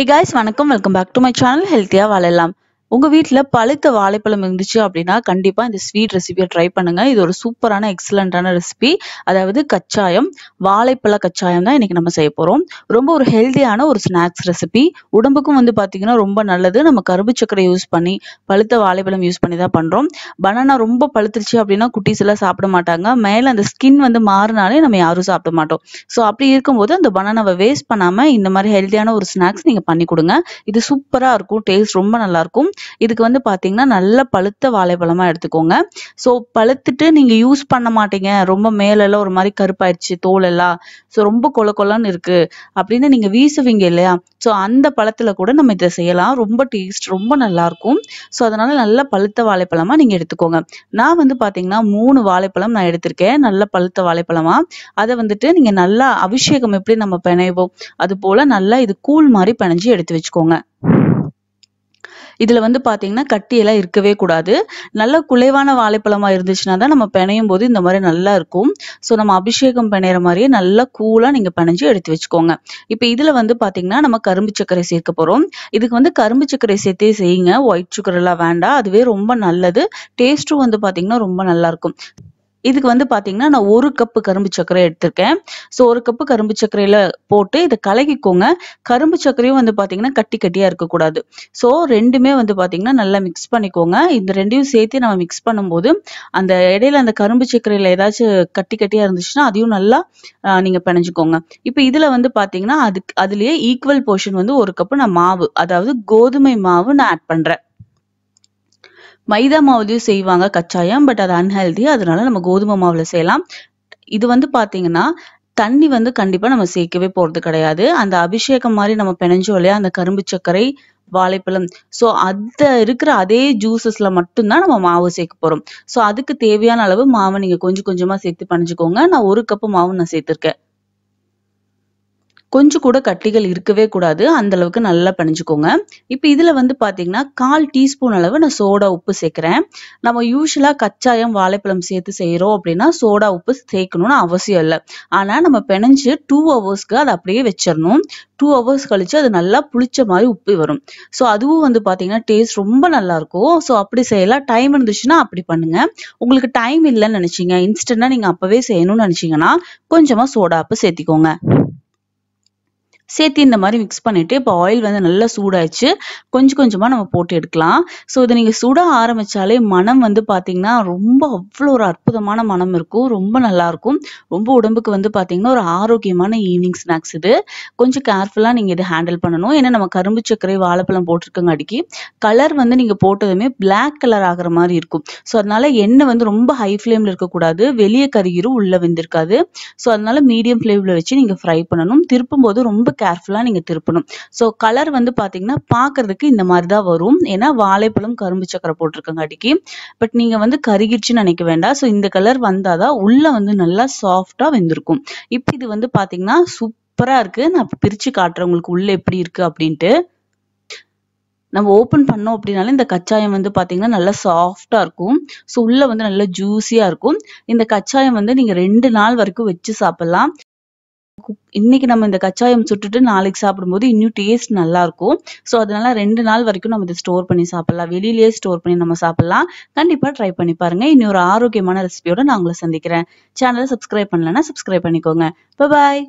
ஹே guys வணக்கம். Welcome back to my channel ஹெல்த்தியா வாழலாம். உங்க வீட்டில் பழுத்த வாழைப்பழம் இருந்துச்சு அப்படின்னா கண்டிப்பா இந்த ஸ்வீட் ரெசிபியை ட்ரை பண்ணுங்க. இது ஒரு சூப்பரான எக்ஸலண்டான ரெசிபி அதாவது கச்சாயம் வாழைப்பழ கச்சாயம் தான் இன்னைக்கு நம்ம செய்ய போறோம். ரொம்ப ஒரு ஹெல்த்தியான ஒரு ஸ்நாக்ஸ் ரெசிபி உடம்புக்கும் வந்து பாத்தீங்கன்னா ரொம்ப நல்லது. நம்ம கரும்பு சக்கரை யூஸ் பண்ணி பழுத்த வாழைப்பழம் யூஸ் பண்ணி தான் பண்றோம். பனானா ரொம்ப பழுத்துருச்சு அப்படின்னா குட்டீஸ் எல்லாம் சாப்பிட மாட்டாங்க. மேல அந்த ஸ்கின் வந்து மாறினாலே நம்ம யாரும் சாப்பிட மாட்டோம். ஸோ அப்படி இருக்கும்போது அந்த பனானாவை வேஸ்ட் பண்ணாம இந்த மாதிரி ஹெல்த்தியான ஒரு ஸ்நாக்ஸ் நீங்க பண்ணி கொடுங்க. இது சூப்பரா இருக்கும். டேஸ்ட் ரொம்ப நல்லா இருக்கும். இதுக்கு வந்து பாத்தீங்கன்னா நல்ல பழுத்த வாழைப்பழமா எடுத்துக்கோங்க. ஸோ பழுத்துட்டு நீங்க யூஸ் பண்ண மாட்டீங்க. ரொம்ப மேல எல்லாம் ஒரு மாதிரி கருப்பாயிடுச்சு தோல் எல்லாம் ஸோ ரொம்ப கொல கொலன்னு இருக்கு. அப்படின்னு நீங்க வீசுவீங்க இல்லையா? ஸோ அந்த பழத்துல கூட நம்ம இதை செய்யலாம். ரொம்ப டேஸ்ட் ரொம்ப நல்லா இருக்கும் ஸோ அதனால நல்ல பழுத்த வாழைப்பழமா நீங்க எடுத்துக்கோங்க. நான் வந்து பாத்தீங்கன்னா மூணு வாழைப்பழம் நான் எடுத்திருக்கேன். நல்ல பழுத்த வாழைப்பழமா. அதை வந்துட்டு நீங்க நல்லா அபிஷேகம் எப்படி நம்ம பிணைவோம் அது போல நல்லா இது கூழ் மாதிரி பிணைஞ்சு எடுத்து வச்சுக்கோங்க. இதுல வந்து பாத்தீங்கன்னா கட்டி எல்லாம் இருக்கவே கூடாது. நல்ல குலைவான வாழைப்பழமா இருந்துச்சுன்னா தான் நம்ம பிணையும் போது இந்த மாதிரி நல்லா இருக்கும். ஸோ நம்ம அபிஷேகம் பிணையிற மாதிரியே நல்லா கூலா நீங்க பிணைஞ்சு எடுத்து வச்சுக்கோங்க. இப்போ இதுல வந்து பாத்தீங்கன்னா நம்ம கரும்பு சர்க்கரை சேர்க்க போறோம். இதுக்கு வந்து கரும்பு சர்க்கரை சேர்த்தே செய்யுங்க. ஒயிட் சுக்கர் எல்லாம் வேண்டாம். அதுவே ரொம்ப நல்லது. டேஸ்ட்டும் வந்து பாத்தீங்கன்னா ரொம்ப நல்லா இருக்கும். இதுக்கு வந்து பாத்தீங்கன்னா நான் ஒரு கப்பு கரும்பு சர்க்கரை எடுத்திருக்கேன். ஸோ ஒரு கப்பு கரும்பு சர்க்கரையில போட்டு இதை கலக்கிக்கோங்க. கரும்பு சர்க்கரையும் வந்து பாத்தீங்கன்னா கட்டி கட்டியா இருக்கக்கூடாது. ஸோ ரெண்டுமே வந்து பாத்தீங்கன்னா நல்லா மிக்ஸ் பண்ணிக்கோங்க. இந்த ரெண்டையும் சேர்த்து நம்ம மிக்ஸ் பண்ணும்போது அந்த இடையில அந்த கரும்பு சர்க்கரையில ஏதாச்சும் கட்டி கட்டியா இருந்துச்சுன்னா அதையும் நல்லா நீங்கள் நீங்க பிணைஞ்சுக்கோங்க. இப்போ இதுல வந்து பாத்தீங்கன்னா அதுக்கு அதுலயே ஈக்குவல் போர்ஷன் வந்து ஒரு கப்பு நான் மாவு அதாவது கோதுமை மாவு நான் ஆட் பண்றேன். மைதா மாவுலையும் செய்வாங்க கச்சாயம் பட் அது அன்ஹெல்தி அதனால நம்ம கோதுமை மாவுல செய்யலாம். இது வந்து பாத்தீங்கன்னா தண்ணி வந்து கண்டிப்பா நம்ம சேர்க்கவே போறது கிடையாது. அந்த அபிஷேகம் மாதிரி நம்ம பிணைஞ்சோம் இல்லையா அந்த கரும்பு சர்க்கரை வாழைப்பழம். ஸோ அந்த இருக்கிற அதே ஜூசஸ்ல மட்டும்தான் நம்ம மாவு சேர்க்க போறோம். ஸோ அதுக்கு தேவையான அளவு மாவை நீங்க கொஞ்சம் கொஞ்சமா சேர்த்து பணிச்சுக்கோங்க நான் ஒரு கப்பு மாவு நான் சேர்த்திருக்கேன். கொஞ்சம் கூட கட்டிகள் இருக்கவே கூடாது. அந்த அளவுக்கு நல்லா பிணைஞ்சுக்கோங்க. இப்போ இதில் வந்து பார்த்தீங்கன்னா கால் டீஸ்பூன் அளவு நான் சோடா உப்பு சேர்க்குறேன். நம்ம யூஸ்வலாக கச்சாயம் வாழைப்பழம் சேர்த்து செய்கிறோம் அப்படின்னா சோடா உப்பு சேர்க்கணும்னு அவசியம் இல்லை. ஆனால் நம்ம பிணைஞ்சு டூ ஹவர்ஸ்க்கு அதை அப்படியே வச்சிடணும். டூ ஹவர்ஸ் கழிச்சு அது நல்லா புளிச்ச மாதிரி உப்பு வரும். ஸோ அதுவும் வந்து பார்த்தீங்கன்னா டேஸ்ட் ரொம்ப நல்லா இருக்கும். ஸோ அப்படி செய்யலாம். டைம் இருந்துச்சுன்னா அப்படி பண்ணுங்க. உங்களுக்கு டைம் இல்லைன்னு நினைச்சீங்க. இன்ஸ்டன்டா நீங்க அப்பவே செய்யணும்னு நினைச்சீங்கன்னா கொஞ்சமா சோடா உப்பு சேர்த்திக்கோங்க. சேர்த்து இந்த மாதிரி மிக்ஸ் பண்ணிட்டு இப்போ ஆயில் வந்து நல்லா சூடாயிடுச்சு. கொஞ்சம் கொஞ்சமாக நம்ம போட்டு எடுக்கலாம். ஸோ இதை நீங்கள் சுட ஆரம்பிச்சாலே மனம் வந்து பார்த்தீங்கன்னா ரொம்ப அவ்வளோ ஒரு அற்புதமான மனம் இருக்கும். ரொம்ப நல்லாயிருக்கும் ரொம்ப உடம்புக்கு வந்து பார்த்தீங்கன்னா ஒரு ஆரோக்கியமான ஈவினிங் ஸ்நாக்ஸ் இது. கொஞ்சம் கேர்ஃபுல்லாக நீங்கள் இதை ஹேண்டில் பண்ணணும். ஏன்னா நம்ம கரும்பு சர்க்கரை வாழைப்பழம் போட்டிருக்கங்க அடிக்கி. கலர் வந்து நீங்கள் போட்டதுமே பிளாக் கலர் ஆகிற மாதிரி இருக்கும். ஸோ அதனால எண்ணெய் வந்து ரொம்ப ஹை ஃப்ளேமில் இருக்கக்கூடாது. வெளியே கருகிரும் உள்ளே வெந்திருக்காது. ஸோ அதனால மீடியம் ஃப்ளேமில் வச்சு நீங்கள் ஃப்ரை பண்ணணும். திருப்பும் போது ரொம்ப கேர்ஃபுல்லா நீங்க திருப்பணும். ஸோ கலர் வந்து பாத்தீங்கன்னா பார்க்கறதுக்கு இந்த மாதிரி தான் வரும். ஏன்னா வாழைப்பழம் கரும்பு சக்கரை போட்டிருக்கங்காட்டிக்கு. பட் நீங்க வந்து கருகிடுச்சுன்னு நினைக்க வேண்டாம். ஸோ இந்த கலர் வந்தாதான் உள்ள வந்து நல்லா சாஃப்டா வெந்திருக்கும். இப்போ இது வந்து பாத்தீங்கன்னா சூப்பரா இருக்கு. நான் பிரித்து பிரிச்சு காட்டுறேன். உங்களுக்கு உள்ள எப்படி இருக்கு அப்படின்ட்டு. நம்ம ஓப்பன் பண்ணோம் அப்படின்னாலே இந்த கச்சாயம் வந்து பாத்தீங்கன்னா நல்லா சாஃப்டா இருக்கும். ஸோ உள்ள வந்து நல்லா ஜூஸியா இருக்கும். இந்த கச்சாயம் வந்து நீங்க ரெண்டு நாள் வரைக்கும் வச்சு சாப்பிடலாம். இன்னைக்கு நம்ம இந்த கச்சாயம் சுட்டுட்டு நாளைக்கு சாப்பிடும்போது இன்னும் டேஸ்ட் நல்லா இருக்கும் ஸோ அதனால ரெண்டு நாள் வரைக்கும் நம்ம இதை ஸ்டோர் பண்ணி சாப்பிடலாம். வெளியிலேயே ஸ்டோர் பண்ணி நம்ம சாப்பிடலாம். கண்டிப்பா ட்ரை பண்ணி பாருங்க. இன்னொரு ஆரோக்கியமான ரெசிபியோட நான் உங்களை சந்திக்கிறேன். சேனலை சப்ஸ்கிரைப் பண்ணலன்னா சப்ஸ்கிரைப் பண்ணிக்கோங்க. பாய்